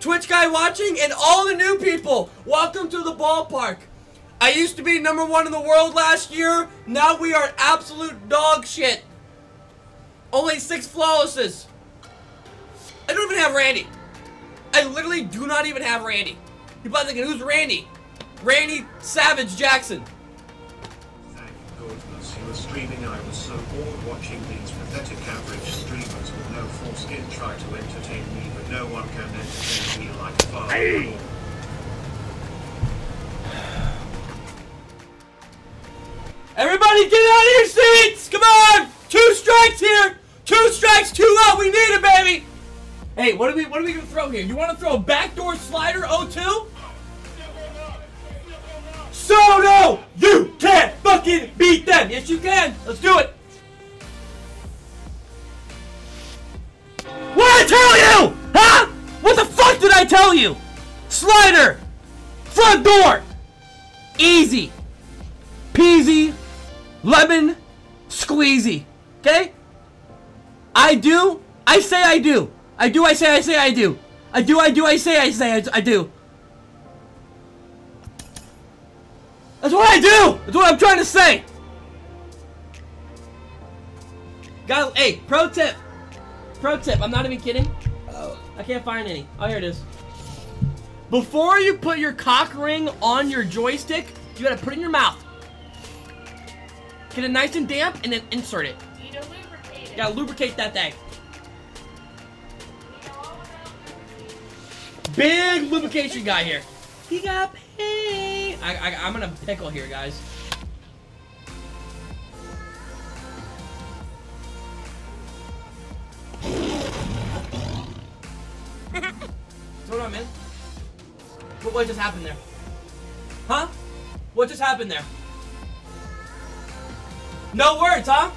Twitch guy watching, and all the new people. Welcome to the ballpark. I used to be number one in the world last year. Now we are absolute dog shit. Only six flawlesses. I don't even have Randy. I literally do not even have Randy. You're probably thinking, who's Randy? Randy Savage Jackson. Was so bored watching these pathetic average streamers with no foreskin try to entertain me, but no one can entertain me like Father. Everybody get out of your seats! Come on! Two strikes here! Two strikes, two out! We need it, baby! Hey, what are we what are we gonna throw here? You wanna throw a backdoor slider 0-2? So no! Fucking beat them! Yes you can! Let's do it! What did I tell you? Huh? What the fuck did I tell you? Slider! Front door! Easy! Peasy! Lemon! Squeezy! Okay? I do. I say I do. I do. I say I say I do. I do. I do. I say I say I, I do. That's what I do. That's what I'm trying to say. Got hey, pro tip. Pro tip. I'm not even kidding. Oh. I can't find any. Oh, here it is. Before you put your cock ring on your joystick, you gotta put it in your mouth. Get it nice and damp, and then insert it. You to lubricate it. Gotta lubricate that thing. Big lubrication guy here. He got paid. I, I, I'm gonna pickle here, guys. What's going man? What, what just happened there? Huh? What just happened there? No words, huh?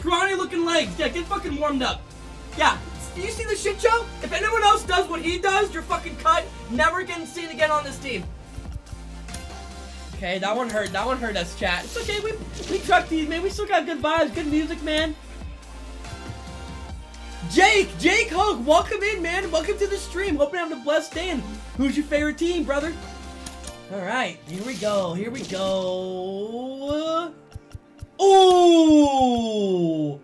Scrawny looking legs, yeah, get fucking warmed up. Yeah, do you see the shit show? If anyone else does what he does, you're fucking cut. Never getting seen again on this team. Okay, that one hurt. That one hurt us, chat. It's okay, we we truck these, man. We still got good vibes, good music, man. Jake, Jake Hogue, welcome in, man. Welcome to the stream. Hope you're having a blessed day. And who's your favorite team, brother? All right, here we go. Here we go. Ooh!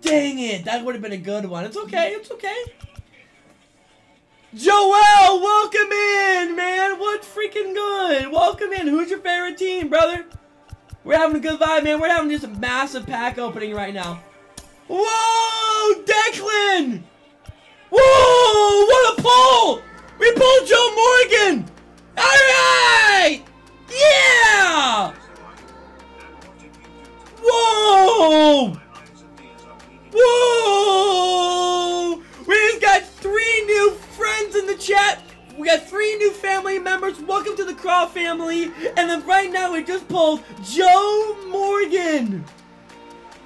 Dang it, that would have been a good one. It's okay, it's okay. Joel, welcome in, man. What freaking good? Welcome in. Who's your favorite team, brother? We're having a good vibe, man. We're having just a massive pack opening right now. Whoa, Declan! Whoa, what a pull! We pulled Joe Morgan!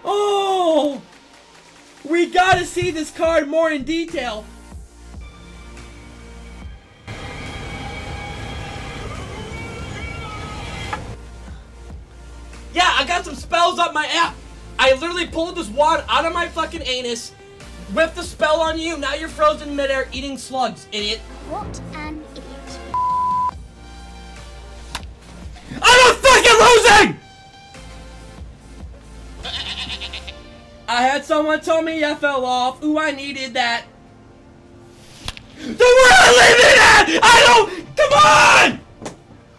Oh! We gotta see this card more in detail. Yeah, I got some spells up my app. I literally pulled this wand out of my fucking anus, whipped the spell on you. Now you're frozen in midair eating slugs, idiot. What an idiot. I'm fucking losing! I had someone tell me I fell off. Ooh, I needed that. The where I live in! I don't. Come on!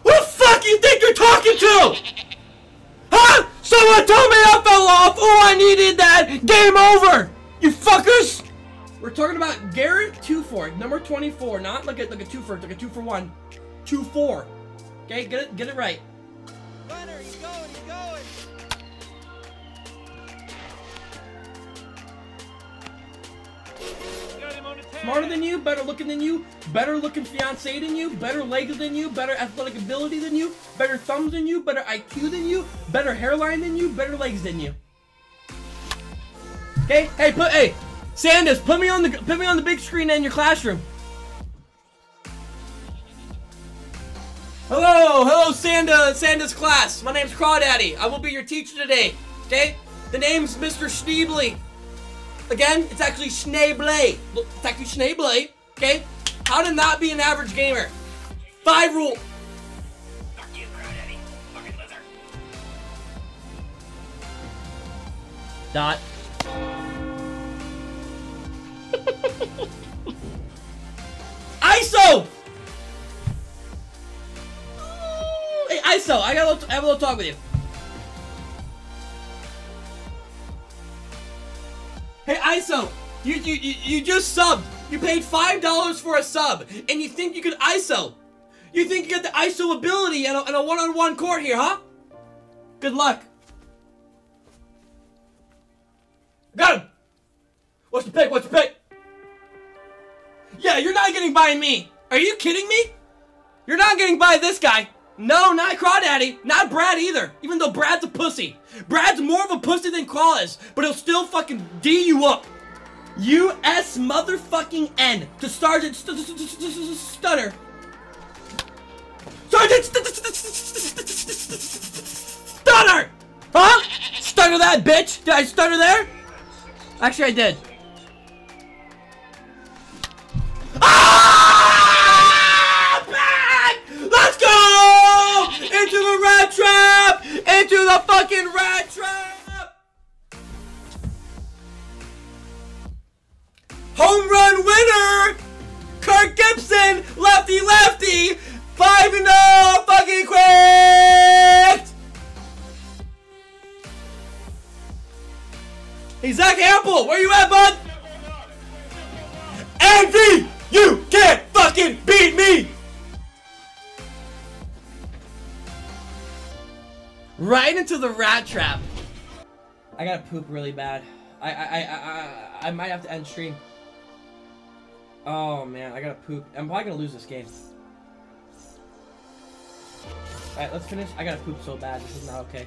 Who the fuck you think you're talking to? Huh? Someone told me I fell off. Ooh, I needed that. Game over. You fuckers. We're talking about Garrett two four, number twenty four, not like a like a two for like a two for one, two four. Okay, get it get it right. Runner, he's going, he's going. Smarter than you, better looking than you, better looking fiance than you, better legs than you, better athletic ability than you, better thumbs than you, better IQ than you, better hairline than you, better legs than you. Okay, hey, put hey, Sanders, put me on the put me on the big screen in your classroom. Hello, hello, Sanda, Sanda's class. My name's Crawdaddy. I will be your teacher today. Okay? The name's Mr. Schneebly. Again, it's actually Schneebley. Look, It's actually Schneebley. Okay? How to not be an average gamer. Five rule. Fuck you, Crawdaddy. Fucking lizard. Dot. ISO! Hey, ISO, I got a little, I have a little talk with you. ISO, you, you, you, just subbed. You paid $5 for a sub, and you think you could ISO. You think you got the ISO ability in a, in a one-on-one court here, huh? Good luck. Got him! What's the pick? What's the pick? Yeah, you're not getting by me. Are you kidding me? You're not getting by this guy. No, not Crawdaddy. Not Brad either. Even though Brad's a pussy. Brad's more of a pussy than Craw is, but he'll still fucking D you up. U.S. motherfucking N to Sergeant St- St- St- St- St- Stunner. Sergeant St- St- St- St- St- Stunner! Huh? Stunner that bitch? Did I stutter there? Actually, I did. The fucking rat trap! Home run winner! Kirk Gibson! Lefty lefty! 5 0 fucking quick! Hey, Zach Ample, where you at, bud? Into the rat trap. I gotta poop really bad. I I I I, I, might have to end stream. Oh man, I gotta poop. I'm probably gonna lose this game. Alright, let's finish. I gotta poop so bad. This is not okay.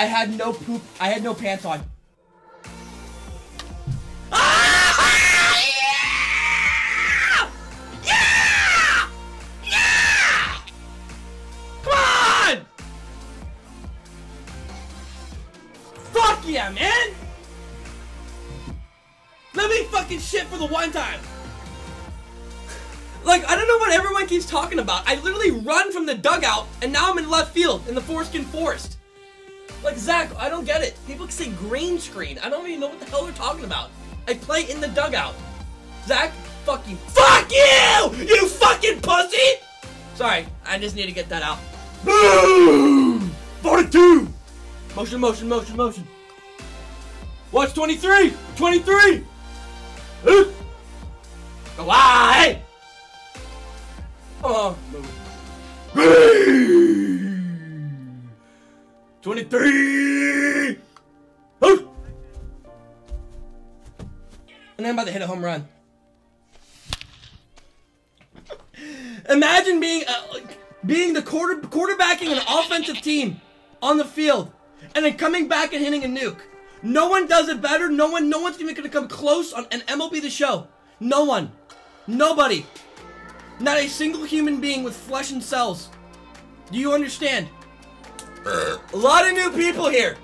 I, had no poop. I had no pants on. Come on! Fuck yeah, man! Let me fucking shit for the one time. Like, I don't know what everyone keeps talking about. I literally run from the dugout, and now I'm in left field in the foreskin forest. Like, Zach, I don't get it. People say green screen. I don't even know what the hell they're talking about. I play in the dugout. Zach, fuck you. fuck you! You fucking pussy! Sorry, I just need to get that out. Boom! 42! Motion, motion, motion, motion. Watch 23! 23! Huh? Go wide! On. Green! 23! And then I'm about to hit a home run. Imagine being uh, being the quarter quarterbacking an offensive team on the field, and then coming back and hitting a nuke. No one does it better. No one. No one's even gonna come close on an MLB The Show. No one. Nobody. Not a single human being with flesh and cells. Do you understand? A lot of new people here.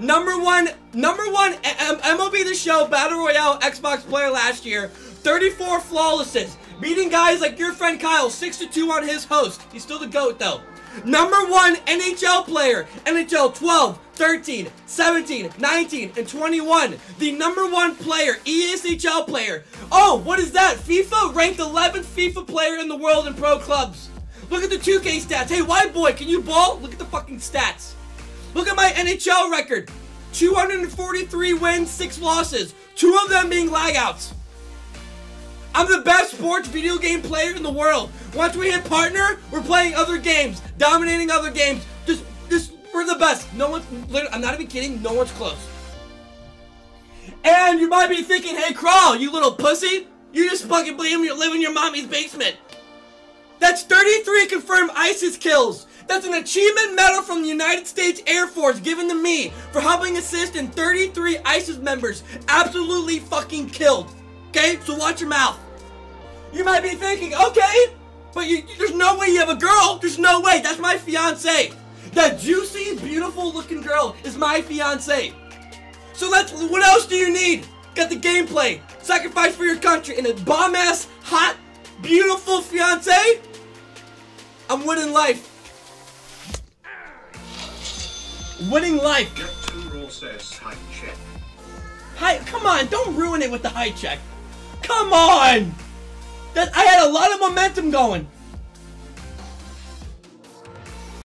Number one, number one MLB The Show Battle Royale Xbox player last year. 34 flawlesses, beating guys like your friend Kyle, 6 to 2 on his host. He's still the GOAT though. Number one NHL player, NHL 12, 13, 17, 19, and 21. The number one player, ESHL player. Oh, what is that? FIFA ranked 11th FIFA player in the world in pro clubs. Look at the 2K stats. Hey, white boy, can you ball? Look at the fucking stats. Look at my NHL record 243 wins, 6 losses, two of them being lagouts. I'm the best sports video game player in the world. Once we hit partner, we're playing other games, dominating other games. Just, just, we're the best. No one's, I'm not even kidding, no one's close. And you might be thinking, hey, Crawl, you little pussy, you just fucking believe you live in your mommy's basement. That's 33 confirmed ISIS kills. That's an achievement medal from the United States Air Force given to me for helping assist in 33 ISIS members absolutely fucking killed. Okay, so watch your mouth. You might be thinking, okay, but you, there's no way you have a girl. There's no way. That's my fiance. That juicy, beautiful looking girl is my fiance. So let's. What else do you need? Got the gameplay, sacrifice for your country, and a bomb ass, hot, beautiful fiance. I'm winning life. Winning life. Get two says check. Hi, come on, don't ruin it with the high check. Come on! That I had a lot of momentum going.